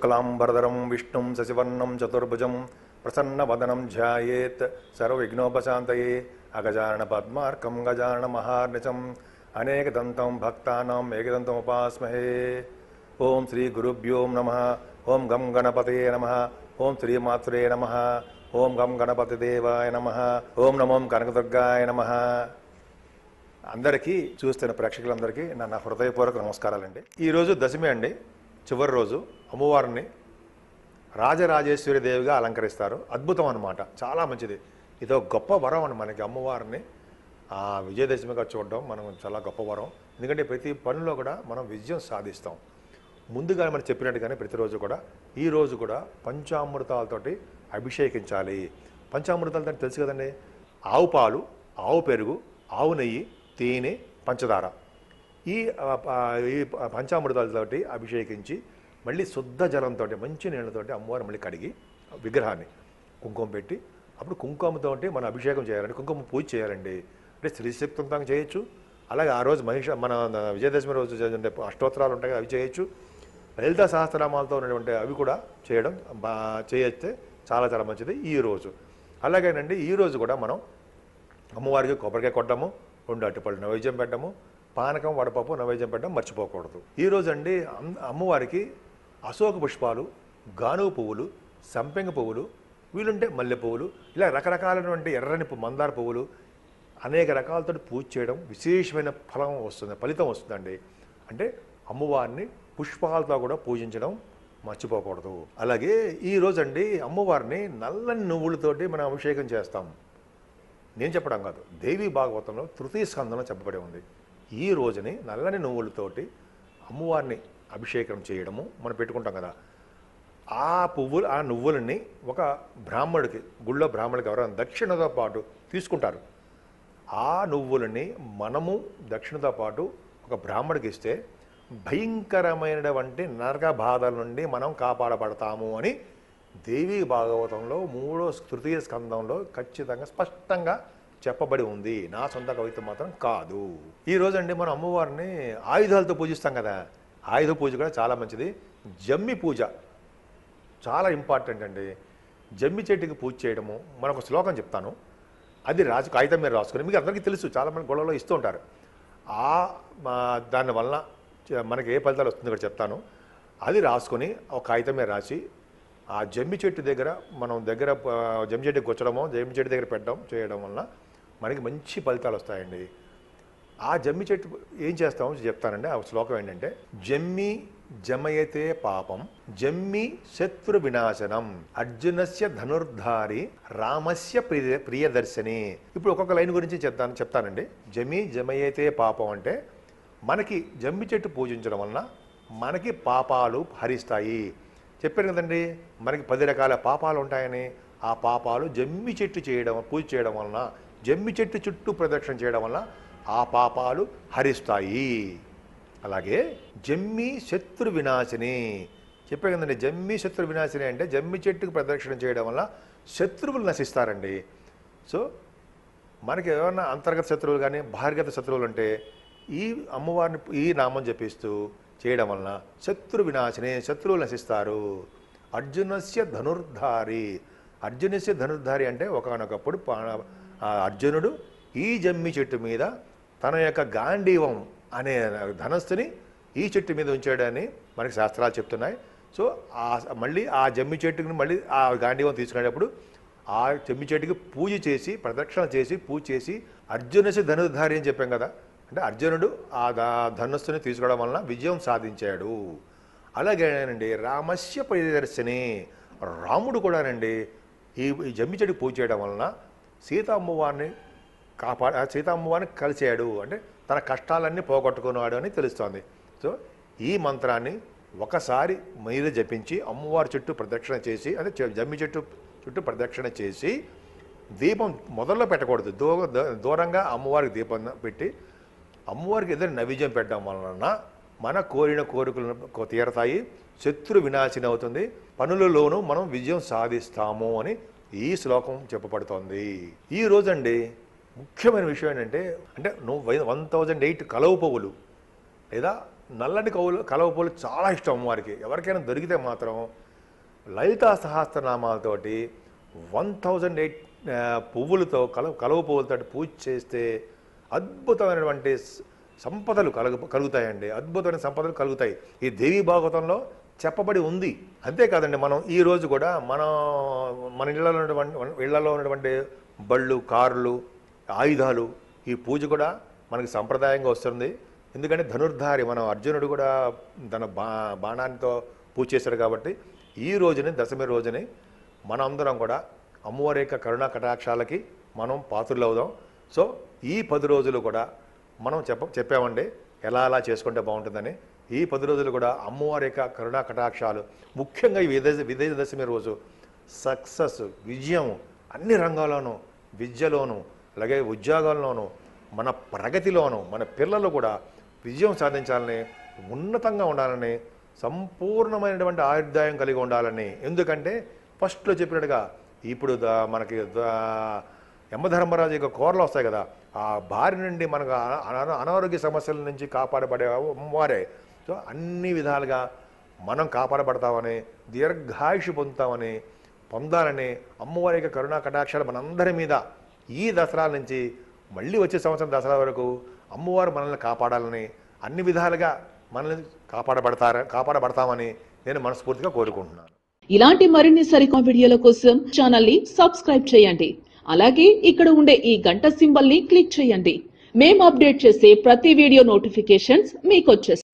శుక్లాంబరధరం విష్ణుం శశివర్ణం చతుర్భుజం ప్రసన్నవదనం ధ్యాయేత్ సర్వవిఘ్నోపశాంతయే అగజాన పద్మార్కం గజాన మహార్నిచం అనేకదంతం భక్తానాం ఏకదంతం ఉపాస్మహే ఓం శ్రీ గురుభ్యోం నమ ఓం గం గణపతే నమ ఓం శ్రీమాత్రే నమ ఓం గం గణపతి దేవాయ నమ ఓం నమోం కనకదుర్గాయ నమ। అందరికీ చూస్తున్న ప్రేక్షకులందరికీ నా హృదయపూర్వక నమస్కారాలండి. ఈరోజు దశమి అండి చివరి రోజు. అమ్మవారిని రాజరాజేశ్వరి దేవిగా అలంకరిస్తారు. అద్భుతం అనమాట చాలా మంచిది. ఇదో గొప్ప వరం అని మనకి అమ్మవారిని విజయదశమిగా చూడడం మనం చాలా గొప్ప వరం. ఎందుకంటే ప్రతి పనిలో కూడా మనం విజయం సాధిస్తాం. ముందుగా మనం చెప్పినట్టుగానే ప్రతిరోజు కూడా ఈ రోజు కూడా పంచామృతాలతోటి అభిషేకించాలి. పంచామృతాలతో తెలుసు కదండి? ఆవు పాలు ఆవు పెరుగు ఆవు నెయ్యి తేనె పంచదార. ఈ పంచామృతాలతోటి అభిషేకించి మళ్ళీ శుద్ధ జలంతో మంచి నీళ్ళతోటి అమ్మవారు మళ్ళీ కడిగి విగ్రహాన్ని కుంకుమ పెట్టి అప్పుడు కుంకుమతో మనం అభిషేకం చేయాలండి కుంకుమ పూజ చేయాలండి. అంటే శ్రీశక్తంగా చేయొచ్చు. అలాగే ఆ రోజు మహిష మన విజయదశమి రోజు అష్టోత్తరాలు ఉంటాయి అవి చేయొచ్చు. లలిత సహస్రనామాలతో ఉన్నటువంటి అవి కూడా చేయడం బా చేయొస్తే చాలా చాలా మంచిది ఈ రోజు. అలాగేనండి ఈ రోజు కూడా మనం అమ్మవారికి కొబ్బరికాయ కొట్టడము రెండు అట్టుపళ్ళు నైవేద్యం పెట్టము పానకం వడపప్పు నైవేద్యం పెట్టడం మర్చిపోకూడదు. ఈ అండి అమ్- అమ్మవారికి అశోక పుష్పాలు గానుగ పువ్వులు సంపెంగ పువ్వులు వీలుంటే మల్లె పువ్వులు ఇలా రకరకాలైనటువంటి ఎర్రని మందార పువ్వులు అనేక రకాలతో పూజ చేయడం విశేషమైన ఫలం వస్తుంది ఫలితం వస్తుందండి. అంటే అమ్మవారిని పుష్పాలతో కూడా పూజించడం మర్చిపోకూడదు. అలాగే ఈ రోజండి అమ్మవారిని నల్లని నువ్వులతోటి మనం అభిషేకం చేస్తాం. నేను చెప్పడం కాదు దేవి భాగవతంలో తృతీయ స్కందంలో చెప్పబడి ఉంది. ఈ రోజుని నల్లని నువ్వులతోటి అమ్మవారిని అభిషేకం చేయడము మనం పెట్టుకుంటాం కదా. ఆ పువ్వులు ఆ నువ్వులని ఒక బ్రాహ్మడికి గుళ్ళో బ్రాహ్మడికి ఎవరైనా దక్షిణతో పాటు తీసుకుంటారు. ఆ నువ్వులని మనము దక్షిణతో పాటు ఒక బ్రాహ్మడికి ఇస్తే భయంకరమైనటువంటి నరక బాధల నుండి మనం కాపాడబడతాము అని దేవి భాగవతంలో మూడో తృతీయ స్కందంలో ఖచ్చితంగా స్పష్టంగా చెప్పబడి ఉంది. నా సొంత కవిత మాత్రం కాదు. ఈ అండి మనం అమ్మవారిని ఆయుధాలతో పూజిస్తాం కదా. ఆయుధ పూజ కూడా చాలా మంచిది. జమ్మి పూజ చాలా ఇంపార్టెంట్ అండి. జమ్మి చెట్టుకి పూజ చేయడము మనం ఒక శ్లోకం చెప్తాను. అది రాసి కాగితం మీద రాసుకుని మీకు అందరికీ తెలుసు చాలామంది గొడవలో ఇస్తూ ఉంటారు. ఆ మా దాని వలన మనకి ఏ ఫలితాలు వస్తుందో కూడా చెప్తాను. అది రాసుకొని ఒక కాగితం మీద రాసి ఆ జమ్మి చెట్టు దగ్గర మనం దగ్గర జమ్మి చెట్టుకి గుచ్చడమో జమ్మి చెట్టు దగ్గర పెట్టడం చేయడం వలన మనకి మంచి ఫలితాలు వస్తాయండి. ఆ జమ్మి చెట్టు ఏం చేస్తామో చెప్తానండి. ఆ శ్లోకం ఏంటంటే జమ్మి జమయతే పాపం జమ్మి శత్రు వినాశనం అర్జునస్య ధనుర్ధారి రామస్య ప్రియ ప్రియదర్శిని. ఇప్పుడు ఒక్కొక్క లైన్ గురించి చెప్తాను చెప్తానండి. జమి జమయతే పాపం అంటే మనకి జమ్మి చెట్టు పూజించడం వలన మనకి పాపాలు హరిస్తాయి. చెప్పాను కదండి మనకి పది రకాల పాపాలు ఉంటాయని. ఆ పాపాలు జమ్మి చెట్టు చేయడం పూజ చేయడం వలన జమ్మి చెట్టు చుట్టూ ప్రదక్షిణ చేయడం వలన ఆ పాపాలు హరిస్తాయి. అలాగే జమ్మి శత్రు వినాశిని. చెప్పే కదండి జమ్మి శత్రు వినాశిని అంటే జమ్మి చెట్టుకు ప్రదక్షిణ చేయడం వల్ల శత్రువులు నశిస్తారండి. సో మనకి ఏమైనా అంతర్గత శత్రువులు కానీ బహిర్గత శత్రువులు ఉంటే ఈ అమ్మవారిని ఈ నామం జపిస్తూ చేయడం వలన శత్రు వినాశిని శత్రువులు నశిస్తారు. అర్జునస్య ధనుర్ధారి. అర్జునస్య ధనుర్ధారి అంటే ఒకనొకప్పుడు అర్జునుడు ఈ జమ్మి చెట్టు మీద తన యొక్క గాంధీవం అనే ధనస్సుని ఈ చెట్టు మీద ఉంచాడని మనకి శాస్త్రాలు చెప్తున్నాయి. సో ఆ మళ్ళీ ఆ జమ్మి చెట్టుని మళ్ళీ ఆ గాంధీవం తీసుకునేటప్పుడు ఆ జమ్మి చెట్టుకి పూజ చేసి ప్రదక్షిణ చేసి పూజ చేసి అర్జునసి ధనుర్ధారి అని చెప్పాం కదా. అంటే అర్జునుడు ఆ ధనుస్సుని తీసుకోవడం వలన విజయం సాధించాడు. అలాగేనండి రామస్య ప్రియదర్శిని రాముడు కూడానండి ఈ ఈ జమ్మి చెట్టుకి పూజ చేయడం వలన సీత అమ్మవారిని కాపాడ సీతమ్మవారిని కలిసాడు. అంటే తన కష్టాలన్నీ పోగొట్టుకున్నాడు అని తెలుస్తోంది. సో ఈ మంత్రాన్ని ఒకసారి మీద జపించి అమ్మవారి చుట్టూ ప్రదక్షిణ చేసి అంటే జమ్మి చెట్టు చుట్టూ ప్రదక్షిణ చేసి దీపం మొదల్లో పెట్టకూడదు. దూ దూరంగా అమ్మవారికి దీపం పెట్టి అమ్మవారికి ఏదైనా నైవేద్యం పెట్టడం వలన మన కోరిన కోరికలు తీరతాయి. శత్రు వినాశనం అవుతుంది. పనులలోనూ మనం విజయం సాధిస్తాము అని ఈ శ్లోకం చెప్పబడుతోంది. ఈ రోజండి ముఖ్యమైన విషయం ఏంటంటే అంటే నువ్వు వన్ థౌజండ్ ఎయిట్ కలవ పువ్వులు లేదా నల్లటి కవులు కలవ పువ్వులు చాలా ఇష్టం అమ్మవారికి. ఎవరికైనా దొరికితే మాత్రం లలితా సహస్రనామాలతోటి వన్ థౌజండ్ ఎయిట్ పువ్వులతో కలవ కలవ పువ్వులతో పూజ చేస్తే అద్భుతమైనటువంటి సంపదలు కలుగు కలుగుతాయండి. అద్భుతమైన సంపదలు కలుగుతాయి. ఈ దేవీ భాగవతంలో చెప్పబడి ఉంది. అంతేకాదండి మనం ఈ రోజు కూడా మనం మన ఇళ్ళలో ఉన్నటువంటి ఇళ్ళలో ఉన్నటువంటి బళ్ళు కార్లు ఆయుధాలు ఈ పూజ కూడా మనకి సంప్రదాయంగా వస్తుంది. ఎందుకంటే ధనుర్ధారి మనం అర్జునుడు కూడా తన బా బాణానితో పూజ చేశాడు కాబట్టి ఈ రోజుని దశమి రోజుని మనందరం కూడా అమ్మవారి యొక్క కరుణా కటాక్షాలకి మనం పాత్రలు అవుదాం. సో ఈ పది రోజులు కూడా మనం చెప్ప చెప్పామండి ఎలా అలా చేసుకుంటే బాగుంటుందని. ఈ పది రోజులు కూడా అమ్మవారి యొక్క కరుణా కటాక్షాలు ముఖ్యంగా ఈ విదేశ విజయదశమి రోజు సక్సెస్ విజయం అన్ని రంగాల్లోనూ విద్యలోనూ అలాగే ఉద్యోగాల్లోనూ మన ప్రగతిలోనూ మన పిల్లలు కూడా విజయం సాధించాలని ఉన్నతంగా ఉండాలని సంపూర్ణమైనటువంటి ఆయుర్దాయం కలిగి ఉండాలని. ఎందుకంటే ఫస్ట్లో చెప్పినట్టుగా ఇప్పుడు మనకి యమధర్మరాజు యొక్క కోరలు వస్తాయి కదా ఆ బారి నుండి మనకు అనారోగ్య సమస్యల నుంచి కాపాడబడే అమ్మవారే సో అన్ని విధాలుగా మనం కాపాడబడతామని దీర్ఘాయుషు పొందుతామని పొందాలని అమ్మవారి యొక్క కరుణా కటాక్షాలు మనందరి మీద ఈ దసరా నుంచి మళ్ళీ వచ్చే సంవత్సరం దసరా వరకు అమ్మవారు మనల్ని కాపాడాలని అన్ని విధాలుగా మనల్ని కాపాడబడతారు కాపాడబడతామని నేను మనస్ఫూర్తిగా కోరుకుంటున్నాను. ఇలాంటి మరిన్ని సరికొత్త వీడియోల కోసం ఛానల్ని సబ్స్క్రైబ్ చేయండి. అలాగే ఇక్కడ ఉండే ఈ గంట సింబల్ని క్లిక్ చేయండి. మేము అప్డేట్ చేసే ప్రతి వీడియో నోటిఫికేషన్స్ మీకు వచ్చేస్తాయి